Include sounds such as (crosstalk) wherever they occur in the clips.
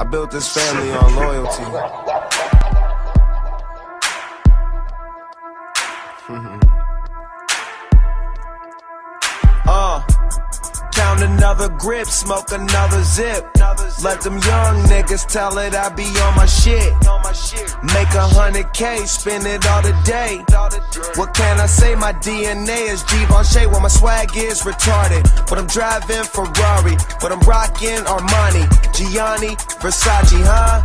I built this family on loyalty. uh, (laughs) another grip, smoke another zip. Let them young niggas tell it I be on my shit. Make a hundred K, spend it all day. What can I say? My DNA is G Givenchy, while my swag is retarded. But I'm driving Ferrari, but I'm rocking Armani, Gianni, Versace, huh?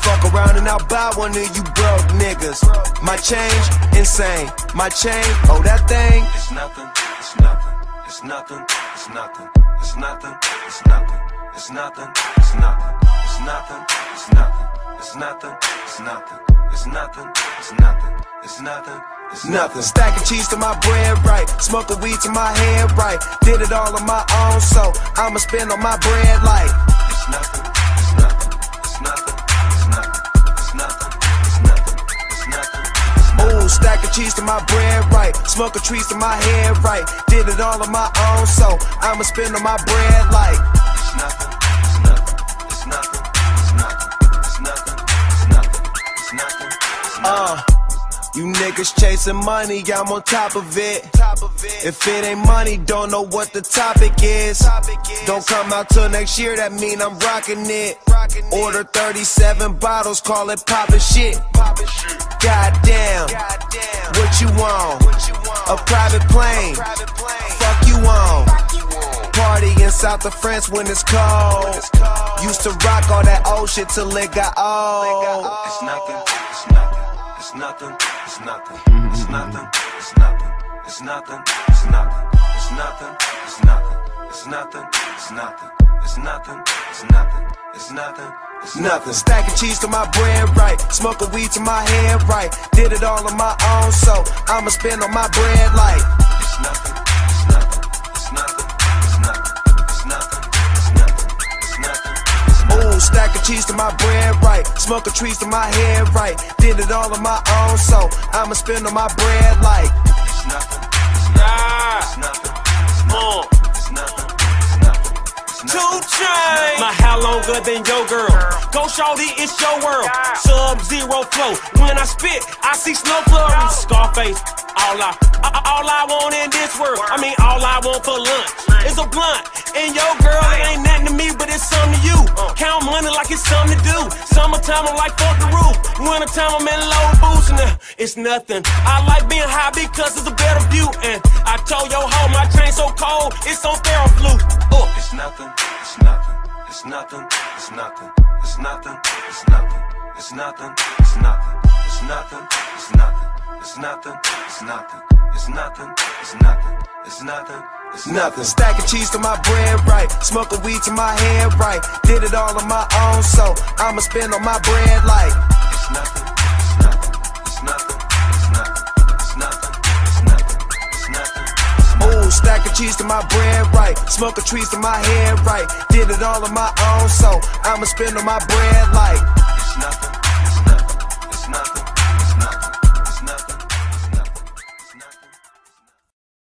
Fuck around and I'll buy one of you broke niggas. My change, insane. My chain, oh that thing. It's nothing, it's nothing, it's nothing, it's nothing, it's nothing, it's nothing, it's nothing, it's nothing, it's nothing, it's nothing, it's nothing, it's nothing, it's nothing, it's nothing, it's nothing. It's nothing. Stacking cheese to my bread right. Smoking weed to my head right. Did it all on my own, so I'ma spend on my bread like. It's nothing. my bread right. Smoking trees to my head right. Did it all on my own, so I'ma spend on my bread like. It's nothing. Uh. You niggas chasing money, I'm on top of it. If it ain't money, don't know what the topic is. Don't come out till next year, that mean I'm rocking it. Order 37 bottles, call it poppin' shit. A private plane. Fuck you on. Party in south of France when it's cold. Used to rock all that old shit till it got old. It's nothing. It's nothing. It's nothing. It's nothing. It's nothing. It's nothing. It's nothing. It's nothing. It's nothing. It's nothing. It's nothing. It's nothing. It's nothing. It's nothing. It's nothing. Nothing. Stacking cheese to my bread right. Smoking weed to my head right. Did it all on my own, so I'ma spend on my bread like. It's nothing. It's nothing. It's nothing. It's nothing. It's nothing. It's nothing. It's nothing. It's nothing. Ooh, stacking cheese to my bread right. Smoking trees to my head right. Did it all on my own, so I'ma spend on my bread like. Than your girl. Go shorty, it's your world. Sub zero flow. When I spit, I see snow flurries. Scarface. All I, all I want in this world. I mean, all I want for lunch is a blunt. And your girl, it ain't nothing to me, but it's something to you. Count money like it's something to do. Summertime, I'm like fuck the roof. Wintertime, I'm in low boots and uh, it's nothing. I like being high because it's a better view. And I told your hoe my chain so cold, it's on Theraflu. Uh. It's nothing. It's nothing. It's nothing. It's nothing. It's nothing. It's nothing. It's nothing. It's nothing. It's nothing. It's nothing. It's nothing. It's nothing. It's nothing. It's nothing. It's nothing. It's Nothing. Stacking cheese to my bread right. Smoking weed to my head right. Did it all on my own, so I'ma spend on my bread like. It's nothing. It's cheese to my bread right. Smoking trees to my head right. Did it all on my own, so I'ma spend on my bread like.